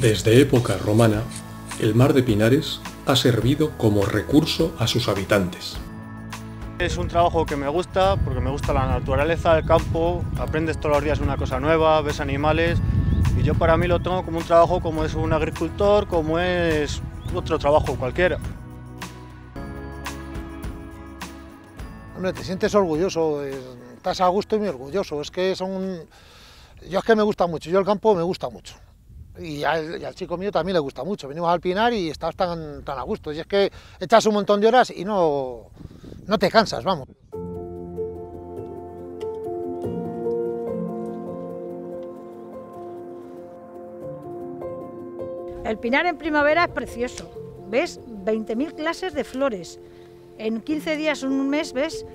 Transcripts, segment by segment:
Desde época romana, el mar de Pinares ha servido como recurso a sus habitantes. Es un trabajo que me gusta porque me gusta la naturaleza, el campo, aprendes todos los días una cosa nueva, ves animales y yo para mí lo tengo como un trabajo como es un agricultor, como es otro trabajo cualquiera. Hombre, te sientes orgulloso, estás a gusto y muy orgulloso. Es que son... Yo es que me gusta mucho, yo el campo me gusta mucho. Y al, chico mío también le gusta mucho. Venimos al Pinar y estás tan, tan a gusto. Y es que echas un montón de horas y no, no te cansas, vamos. El Pinar en primavera es precioso. Ves 20.000 clases de flores en 15 días, un mes, ves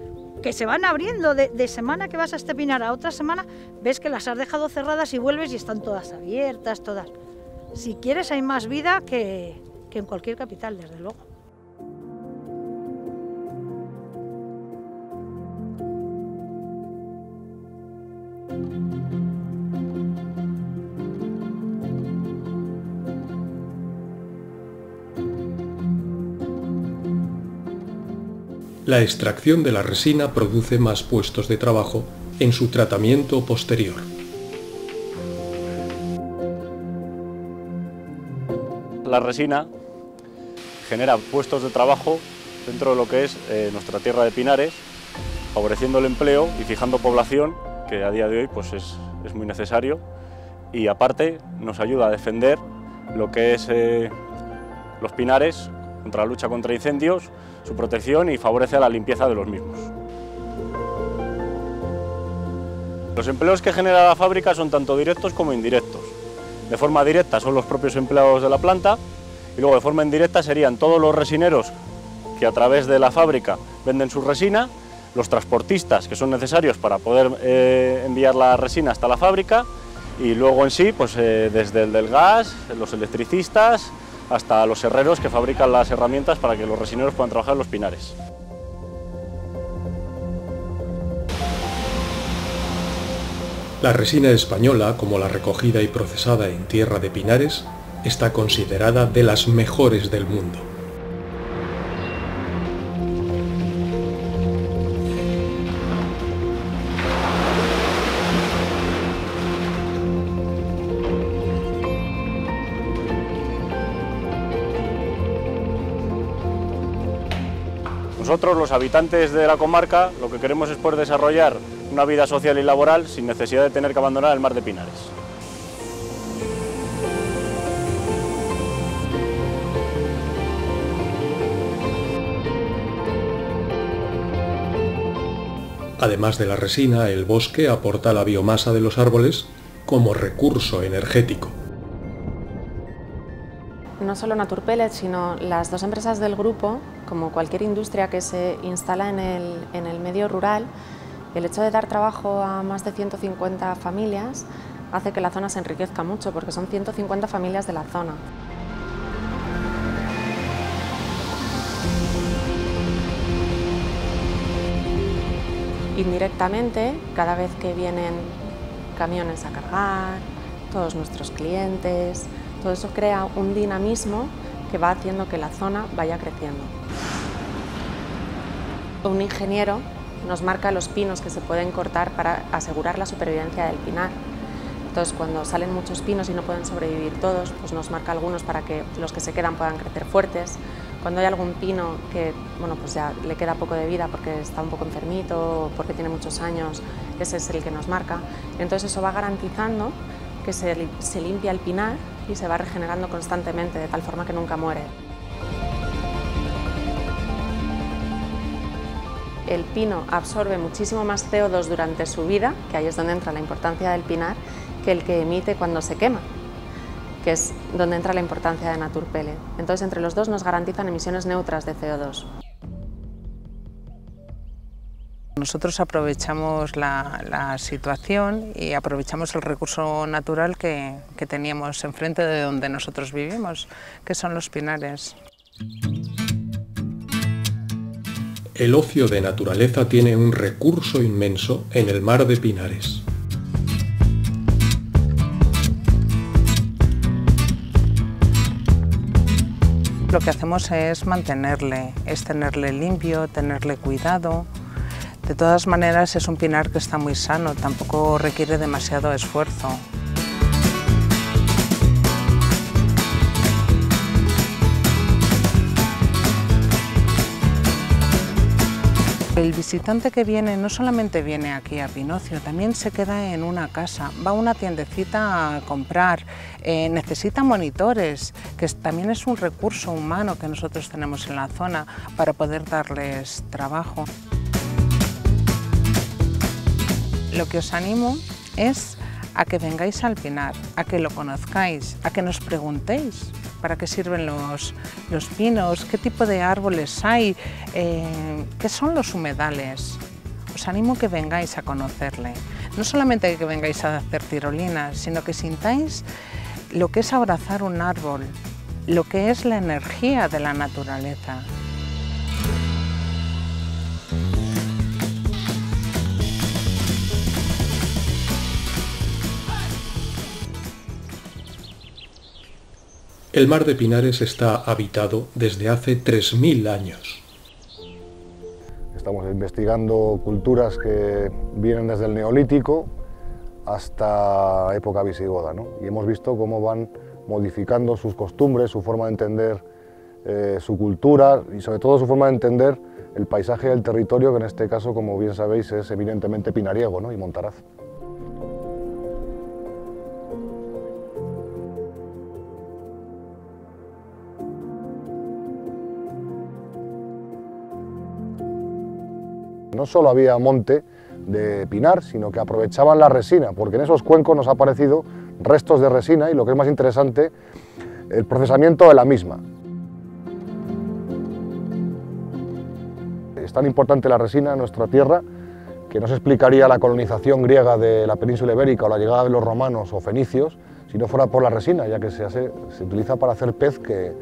que se van abriendo de, semana que vas a este pinar a otra semana, ves que las has dejado cerradas y vuelves y están todas abiertas, todas. Si quieres hay más vida que, que en cualquier capital, desde luego. La extracción de la resina produce más puestos de trabajo en su tratamiento posterior. La resina genera puestos de trabajo dentro de lo que es eh, nuestra tierra de pinares, favoreciendo el empleo y fijando población, que a día de hoy pues es, muy necesario, y aparte nos ayuda a defender lo que es eh, los pinares contra la lucha contra incendios, su protección y favorece la limpieza de los mismos. Los empleos que genera la fábrica son tanto directos como indirectos. De forma directa son los propios empleados de la planta y luego de forma indirecta serían todos los resineros que a través de la fábrica venden su resina, los transportistas que son necesarios para poder eh, enviar la resina hasta la fábrica y luego en sí, pues eh, desde el del gas, los electricistas, hasta los herreros que fabrican las herramientas para que los resineros puedan trabajar en los pinares. La resina española, como la recogida y procesada en tierra de pinares, está considerada de las mejores del mundo. Nosotros, los habitantes de la comarca, lo que queremos es poder desarrollar una vida social y laboral sin necesidad de tener que abandonar el mar de Pinares. Además de la resina, el bosque aporta la biomasa de los árboles como recurso energético no solo Naturpellet, sino las dos empresas del grupo, como cualquier industria que se instala en el, medio rural, el hecho de dar trabajo a más de 150 familias hace que la zona se enriquezca mucho, porque son 150 familias de la zona. Indirectamente, cada vez que vienen camiones a cargar, todos nuestros clientes, todo eso crea un dinamismo que va haciendo que la zona vaya creciendo. Un ingeniero nos marca los pinos que se pueden cortar para asegurar la supervivencia del pinar. Entonces, cuando salen muchos pinos y no pueden sobrevivir todos, pues nos marca algunos para que los que se quedan puedan crecer fuertes. Cuando hay algún pino que bueno, pues ya le queda poco de vida porque está un poco enfermito porque tiene muchos años, ese es el que nos marca. Entonces, eso va garantizando que se, limpia el pinar y se va regenerando constantemente, de tal forma que nunca muere. El pino absorbe muchísimo más CO2 durante su vida, que ahí es donde entra la importancia del pinar, que el que emite cuando se quema, que es donde entra la importancia de Naturpele. Entonces, entre los dos nos garantizan emisiones neutras de CO2. Nosotros aprovechamos la, situación y aprovechamos el recurso natural que, que teníamos enfrente de donde nosotros vivimos, que son los pinares. El ocio de naturaleza tiene un recurso inmenso en el mar de Pinares. lo que hacemos es mantenerle, es tenerle limpio, tenerle cuidado. De todas maneras es un pinar que está muy sano, tampoco requiere demasiado esfuerzo. El visitante que viene no solamente viene aquí a Pinocio, también se queda en una casa, va a una tiendecita a comprar, eh, necesita monitores, que también es un recurso humano que nosotros tenemos en la zona para poder darles trabajo. Lo que os animo es a que vengáis al Pinar, a que lo conozcáis, a que nos preguntéis para qué sirven los, los pinos, qué tipo de árboles hay, eh, qué son los humedales. Os animo a que vengáis a conocerle. No solamente que vengáis a hacer tirolinas, sino que sintáis lo que es abrazar un árbol, lo que es la energía de la naturaleza. El mar de Pinares está habitado desde hace 3.000 años. Estamos investigando culturas que vienen desde el Neolítico hasta época visigoda ¿no? y hemos visto cómo van modificando sus costumbres, su forma de entender eh, su cultura y sobre todo su forma de entender el paisaje del territorio que en este caso, como bien sabéis, es evidentemente pinariego ¿no? y montaraz. No solo había monte de pinar, sino que aprovechaban la resina, porque en esos cuencos nos ha aparecido restos de resina y lo que es más interesante, el procesamiento de la misma. Es tan importante la resina en nuestra tierra que no se explicaría la colonización griega de la península ibérica o la llegada de los romanos o fenicios si no fuera por la resina, ya que se, utiliza para hacer pez que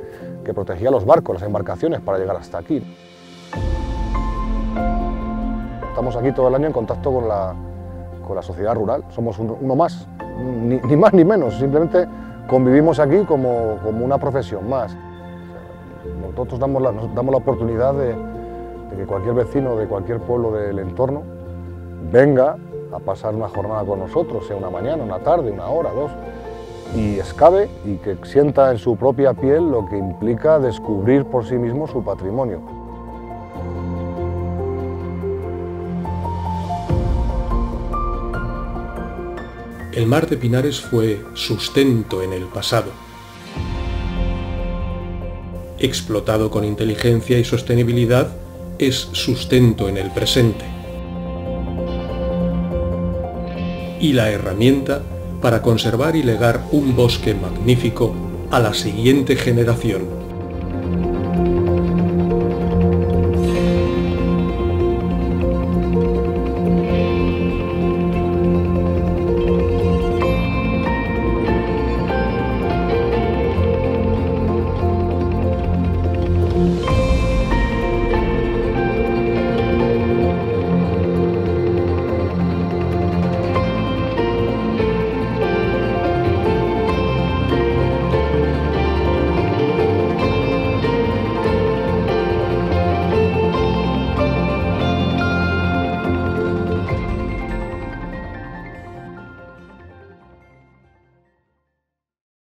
protegía los barcos, las embarcaciones para llegar hasta aquí. Estamos aquí todo el año en contacto con la, con la sociedad rural, somos uno, más, ni, más ni menos, simplemente convivimos aquí como, como una profesión más. Nosotros damos la, damos la oportunidad de, de que cualquier vecino de cualquier pueblo del entorno venga a pasar una jornada con nosotros, sea una mañana, una tarde, una hora, dos, y escabe y que sienta en su propia piel lo que implica descubrir por sí mismo su patrimonio. El mar de Pinares fue sustento en el pasado. Explotado con inteligencia y sostenibilidad, es sustento en el presente. Y la herramienta para conservar y legar un bosque magnífico a la siguiente generación.